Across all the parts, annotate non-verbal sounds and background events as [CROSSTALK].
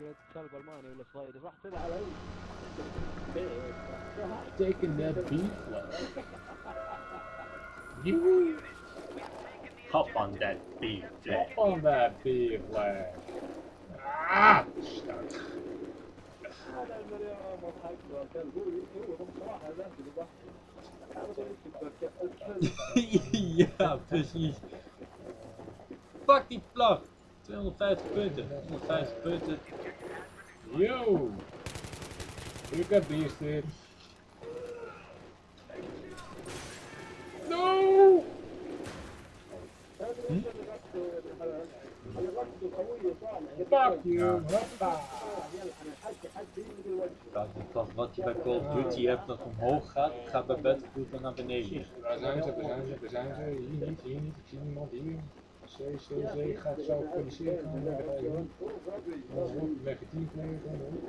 قلت كلب الماني ولا صغير راح طلع على Taking that beef. You Hop on that beef flag. hop on that beef flag. Ah! Stuck. هذا المليون مضحك وكان يقول هو بصراحه ذاك اللي ضحك هذا الكلب [LAUGHS] ja, precies. Pak die vlag. 250 punten. 250 punten. Yo! Look at these dude. No! Fuck you! Hoppa! Dat is wat je bij Call of Duty hebt dat omhoog gaat, gaat bij Battlefield dan naar beneden. Waar zijn ze? Waar zijn ze? Waar zijn ze? Hier niet, hier niet. Ik zie niemand hier. C, C, C gaat zo produceren gaan. Daar ga je doen. Legitiem player gewoon.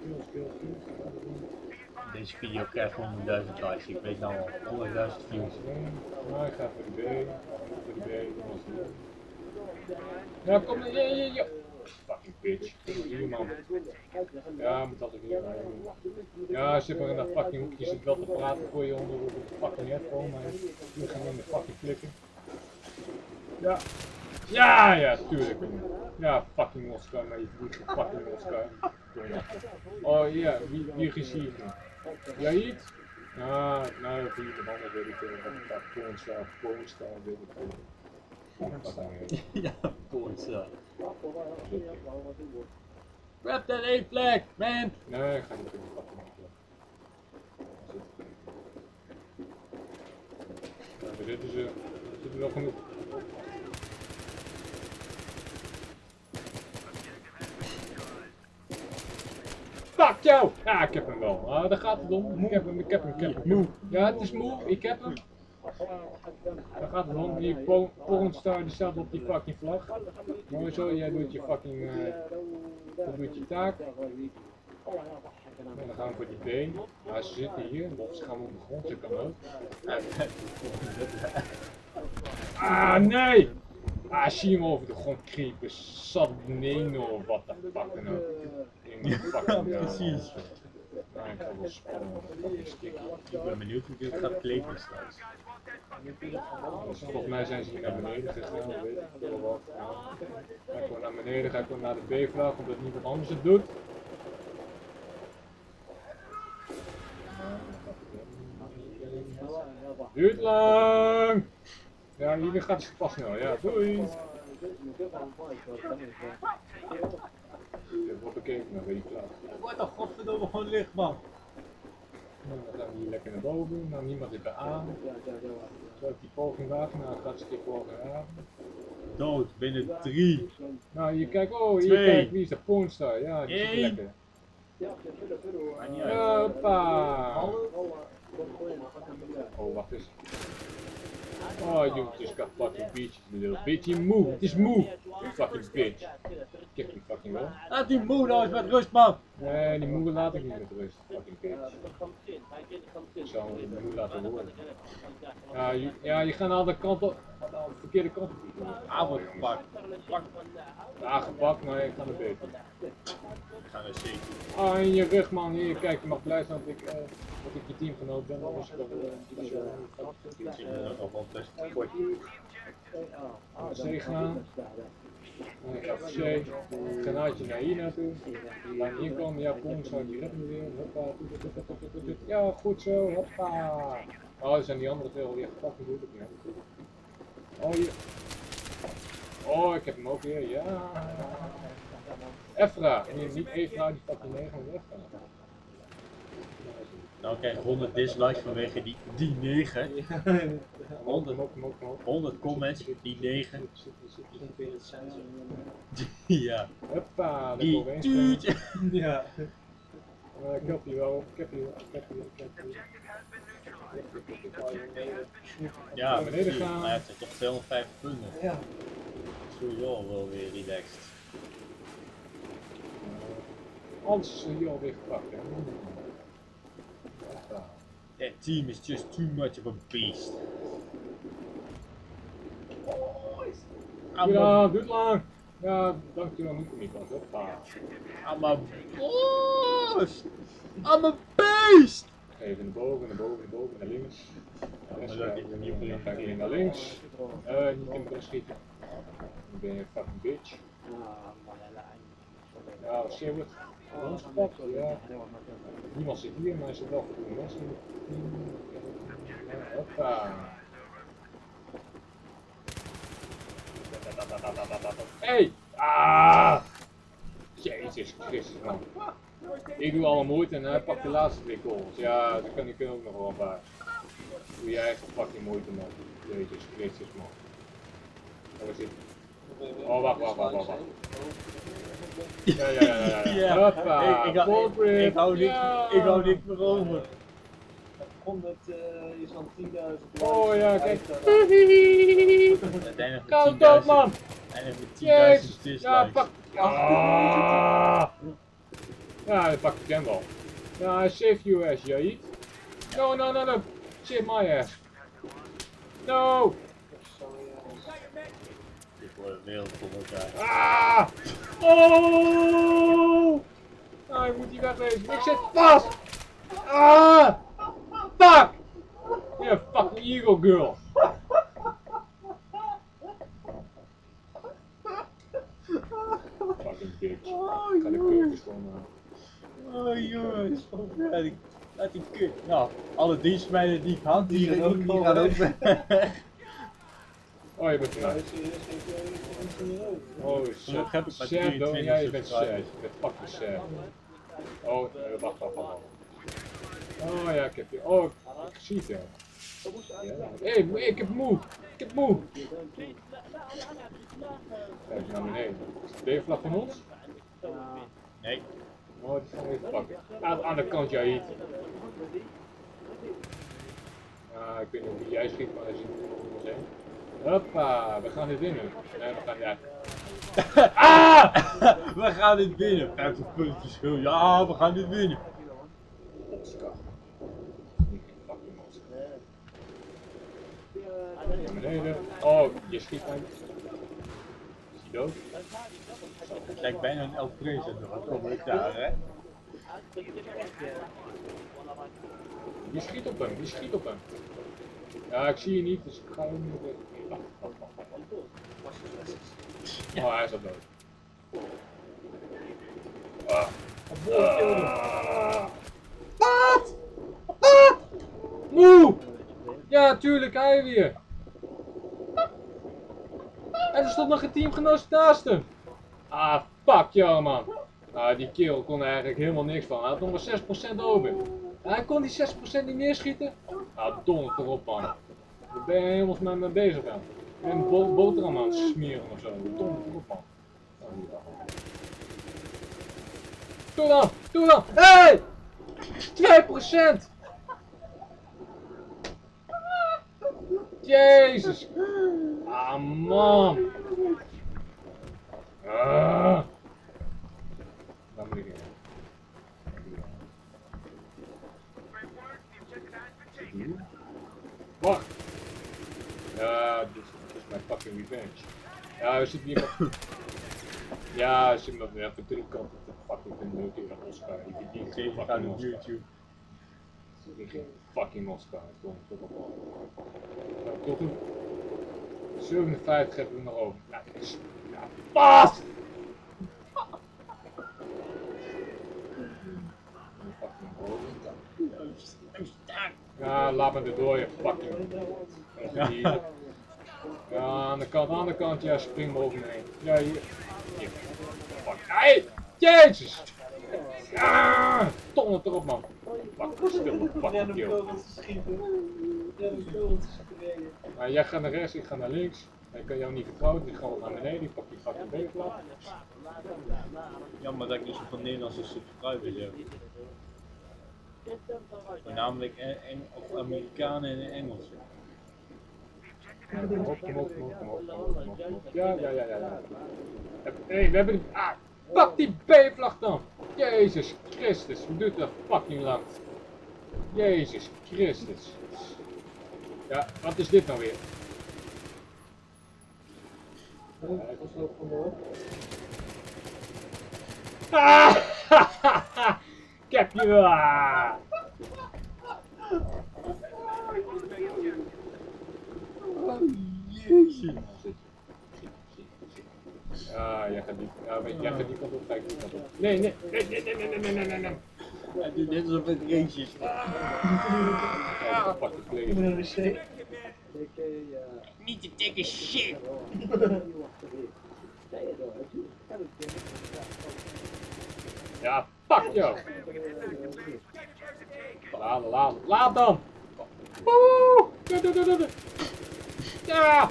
Kills, kills, kills. Deze video krijgt 100.000 likes, ik weet nou al, 100.000 views. Maar ik ga voor de B. Voor de B. dat het. Ja, kom. Ja, ja, ja. Fucking bitch. Hier man. Ja, moet altijd hier. Ja, zit maar in dat fucking hoekje. Zit wel te praten voor je onder de fucking headphone. Maar nu gaan we in de fucking flikken. Ja. Ja, ja, tuurlijk. Ja, fucking Oscar, maar je voelt fucking Oscar. Oh ja, wie, wie regie nu? Jaid? Ah, nou, wie de mannen weet ik veel. Ik daar pornstar, pornstar, weet ik veel. Eh, ja, Poortse. Grab that A flag, man! Nee, ik ga niet in de. Ja, maar dit is er. Zit er wel genoeg. Fuck jou! Ja, ik heb hem wel. Ah, daar gaat het om. Ik heb hem, ik heb hem, ik heb hem. Moe. Ja, het is moe. Ik heb hem. Daar gaat het om. Die po- pornstar die staat op die fucking vlag. Mooi zo, jij doet je fucking... jij doet je taak. En dan gaan we voor die been. Ja, ze zitten hier, of ze gaan op de grond, ze kan ook. Ah, nee! Ah, zie hem over de grond creepen. Sadneno of wat de fuck dan ook. In fucking Ja, precies. Ah, ik wel. Ik ben benieuwd hoe dit gaat kleven straks. Dus volgens mij zijn ze hier naar beneden gegaan, weet ik veel wat. Ja. Ga ik gewoon naar beneden, ga ik gewoon naar de B-vlag, omdat niemand anders het doet. Duurt lang! Ja, hier gaat het pas snel, ja, doei! Ik heb bekeken, dan ben je klaar. Wordt toch godverdomme gewoon licht, man. Nou, dan gaan we hier lekker naar boven, nou niemand is bij aan. Zo ik die poging wagen, nou gaat ze die poging aan. Dood, binnen drie. Nou, hier kijk, oh, hier Twee. kijk, wie is de pornstar? Ja, die is lekker. Hoppa! Oh, wacht eens. Oh, you just got fucking bitch, you little bitch. You move, het is move, you fucking bitch. Heb die fucking wel. Laat die moe nou eens met rust, man. Nee, die moe laat ik niet met rust, fucking bitch. Ik zal hem die moe laten horen. Ja, je, ja, je gaat aan de kant op, aan de verkeerde kant op. Ah, wordt gepakt. Pak. Ja, gepakt, maar ik ga naar beter. Ik ga naar C. Ah, in je rug man, hier, kijk, je mag blij zijn dat ik, eh, dat ik je teamgenoot ben, anders dan er nog wel best kort. C gaan. Dan ga ik C, granaatje naar hier naartoe. Laat hier komen, ja, kom, zo die redden weer. Hoppa. Ja, goed zo, hoppa. Oh, zijn die andere twee alweer gepakt natuurlijk. Ja. Oh, hier. Oh, ik heb hem ook weer, ja. Efra, nee, niet Efra, die fucking 9, maar Efra. Nou krijg ik 100 dislikes vanwege die, die 9. Kom op, kom op, kom op, kom op. 100 comments, die 9. Zit, zit, zit, zit. ja. Hoppa, Die tuutje. Ja. Ik heb die wel, ik heb die wel, ik heb die wel, ik heb wel. Ja, maar hij heeft er toch 250 punten. Ja. Sowieso wel weer relaxed. Anders is er hier alweer gepakt, hè. Hoppa. That team is just too much of a beast. Ah, Ja, duurt lang. Ja, dankjewel Nico Hoppa. I'm a boss! I'm a beast! Even naar boven, naar boven, naar boven, naar links. Naar rechts, maar dat kijken. is niet dan ga ik weer naar links. Eh, niet in de schieten. Dan ben je een fucking bitch. Ja, Sherwood. Ons gepakt, ja. Niemand zit hier, maar zit wel goede mensen Hoppa. Hey! Ah! Jezus Christus man. Ik doe alle moeite en hij pakt de laatste twee goals. Ja, daar kan ik ook nog wel bij. Doe je eigen fucking moeite man. Jezus Christus man. Dit? Oh, wacht, wacht, wacht, wacht. wacht. Ja, ja, ja, ja. ja. Ja, Hoppa, ik, ik, hou- ik, ik hou niks, Ja. ik hou niks meer over. 100 uh, is dan 10.000. Oh ja, kijk. Uiteindelijk Koud 10.000 man. uiteindelijk met 10.000 Jezus. dislikes. Ja, pak. Ah. Ja, dat pak ik hem wel. Ja, save you ass, Yaid. No, no, no, no. Save my ass. No. Wereld voor elkaar. Ah. Oh. Ah, ik moet die wegwezen. Ik zit vast. Ah. Fuck. Yeah, fucking eagle girl. Fucking bitch. Oh, Ik ga de keukens gewoon aan. Oh jongens, laat die, laat die kut. Nou, alle dienstmeiden die ik had, die, Die gaan ook die gaan ook komen. [LAUGHS] weg. Oh, je bent eruit. Oh shit. heb ik maar Sad, 23 hoor. Ja, je bent subscribers. Je bent fucking sad. Oh, eh, wacht, wacht, wacht. Oh ja, ik heb je. Oh, ik zie het ja. Hé, hey, ik heb moe. Ik heb moe. Kijk naar beneden. Is de vlag van ons? Nee, Oh, die gaan we even pakken. Aan de andere kant, jij hier. Ja, ik weet niet wie jij schiet, maar hij ziet er heen. Hoppa, we gaan dit winnen. Nee, we gaan niet. [LAUGHS] Ah! [LAUGHS] we gaan dit winnen. 50 punten verschil. Ja, we gaan dit winnen. Oscar. Niet een fucking Oscar. Naar beneden. Oh, je schiet mij. Is hij dood? Het lijkt bijna een El President. Wat kom ik daar, hè? Je schiet op hem, je schiet op hem. Ja, ik zie je niet, dus ik ga hem niet weg. Oh, hij is al dood. Ah. Ah. Wat? Wat? Moe! Ja, tuurlijk, hij weer. En er stond nog een teamgenoot naast hem. Ah, fuck jou, man. Ah, die kerel kon er eigenlijk helemaal niks van. Hij had nog maar 6% over. Hij kon die 6% niet neerschieten. Ah, donder erop, man. Daar ben je helemaal met me bezig, man. Ik ben bo boterham aan het smeren of zo. Donder man. Oh, hier, wacht. Doe dan! Doe dan! Hey! 2%! Jezus! Ah, man! Hier met... [COUGHS] Ja, we zitten met ja, voor drie kanten te fucking te neuken in Oscar. Ik die Ik geen fucking op. YouTube. Geen fucking Oscar. Kom, tot op tot hoe? 57 hebben we nog over. Ja, is... Ja, pas! Fucking. Ja, laat me erdoor, je fucking. Ja. Ja, aan de kant, aan de kant, ja, spring me heen. Ja, hier. hier. Fuck. Hey! Jezus! Ja! Ton het erop, man. Fuck, stil fucking kill. Maar jij gaat naar rechts, ik ga naar links. Ik kan jou niet vertrouwen, dus ik ga naar beneden, ik pak die fucking bevenvlag. Jammer dat ik niet zoveel Nederlandse subscribers heb. Voornamelijk en, en, of Amerikanen en Engelsen. Ja, ja, ja, ja. Hé, we hebben. Ah, pak die B-vlag dan! Jezus Christus, hoe duurt dat fucking lang? Jezus Christus. Ja, wat is dit nou weer? Ah! [LAUGHS] Ik heb je! ah. Ah, jij gaat niet. Je, jij gaat die kant op, ga ik die kant op. Nee, nee, nee, nee, nee, nee, nee, nee, nee, nee, nee. Het race is. Ja, pak de Ik moet de wc. Ik, eh, ja. Niet te dikke shit. Ja, [LAUGHS] fuck jou! Laat, laat, laat dan! Woe! Ja!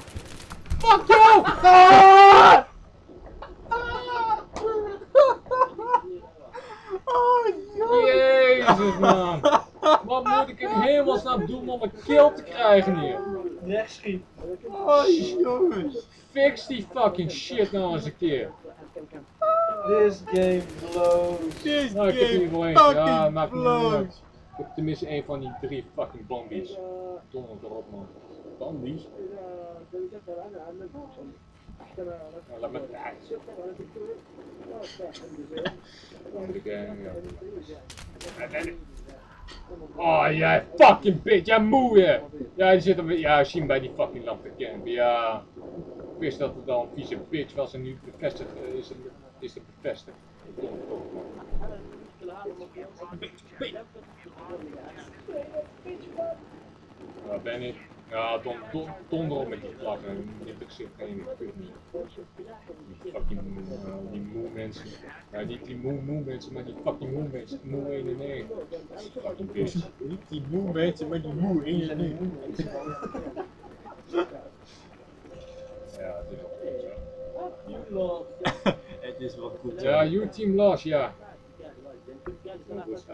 Fuck jou! Ah! Oh, Jezus man! Wat moet ik in hemelsnaam doen om een kill te krijgen hier? Rechtschiet. Oh, jongens. Fix die fucking shit nou eens een keer. This game blows. This Nou, ik heb hier game. Ja, fucking maakt niet uit. blows. Ik heb tenminste een van die drie fucking bombies. Donder erop man. Ja. [LAUGHS] Oh, jij fucking bitch, jij moe je! Ja, die zit er ja, zien bij die fucking lamp te campen, ja. Ik wist dat het al een vieze bitch was en nu bevestigd eh, is het, is het bevestigd. Waar ben ik? Ja, don, don, donder op met die vlaggen. Die interesseert geen kut niet. Die fucking uh, die moe mensen. Ja, niet die moe moe mensen, maar die fucking moe mensen. Moe 1 en 1. Fucking bitch. Niet die moe mensen, maar die moe in en nu. Ja, dit is wel goed zo. [LAUGHS] Het is wel goed. Ja, your team lost, ja. Goed zo.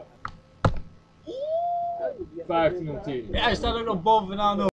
15 om 10. Ja, hij staat ook nog bovenaan